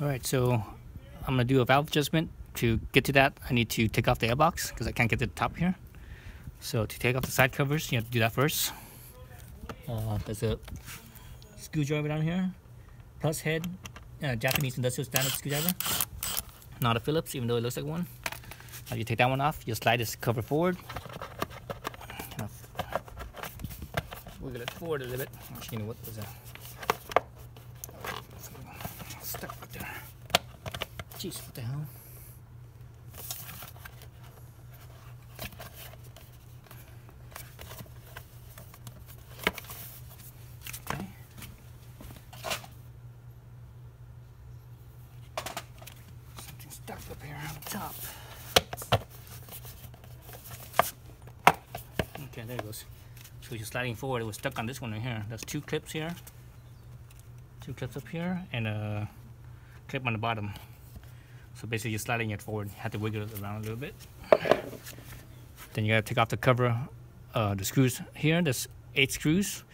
Alright, so I'm going to do a valve adjustment. To get to that, I need to take off the airbox because I can't get to the top here. So to take off the side covers, you have to do that first. Uh, there's a screwdriver down here, plus head, uh, Japanese industrial standard screwdriver. Not a Phillips, even though it looks like one. Now you take that one off, you slide this cover forward. Wiggle it forward a little bit. Actually, what was that? Right there. Jeez, what the hell? Something stuck up here on top. Okay, there it goes. So you're sliding forward, it was stuck on this one right here. There's two clips here. Two clips up here and a clip on the bottom. So basically you're sliding it forward. You have to wiggle it around a little bit. Then you gotta take off the cover, uh, the screws here. There's eight screws,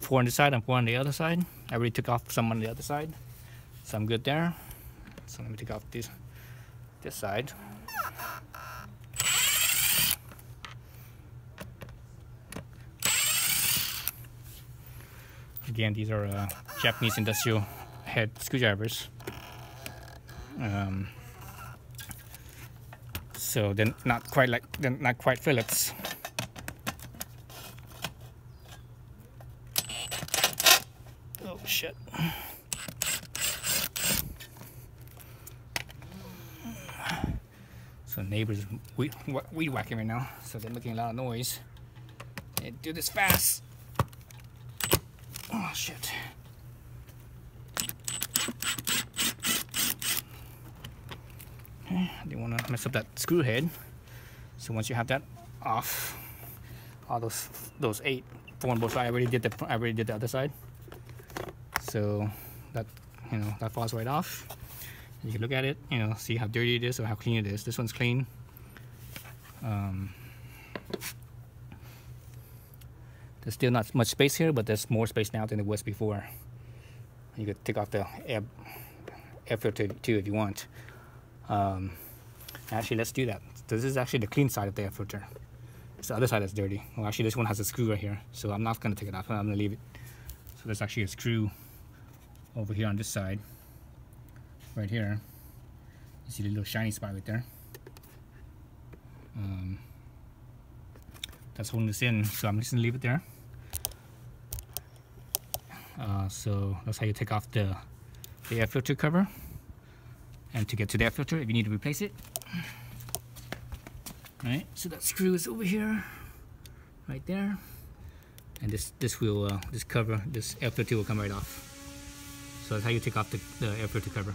four on this side and four on the other side. I already took off some on the other side. So I'm good there. So let me take off this, this side. Again, these are uh, Japanese industrial head screwdrivers. Um, so they're not quite like they're not quite Phillips. Oh shit. So neighbors weed, weed whacking right now, so they're making a lot of noise. They do this fast. Oh shit. Okay, I didn't want to mess up that screw head. So once you have that off, all those those eight four sides. I already did the I already did the other side. So that you know that falls right off. You can look at it, you know, see how dirty it is or how clean it is. This one's clean. Um, There's still not much space here, but there's more space now than there was before. You could take off the air, air filter too if you want. Um, actually, let's do that. This is actually the clean side of the air filter. It's the other side that's dirty. Well, actually, this one has a screw right here, so I'm not going to take it off. I'm going to leave it. So there's actually a screw over here on this side, right here. You see the little shiny spot right there. Um, that's holding this in so I'm just gonna leave it there uh, so that's how you take off the, the air filter cover and to get to the air filter if you need to replace it. Right. So that screw is over here right there. And this this will uh, this cover this air filter will come right off. So that's how you take off the, the air filter cover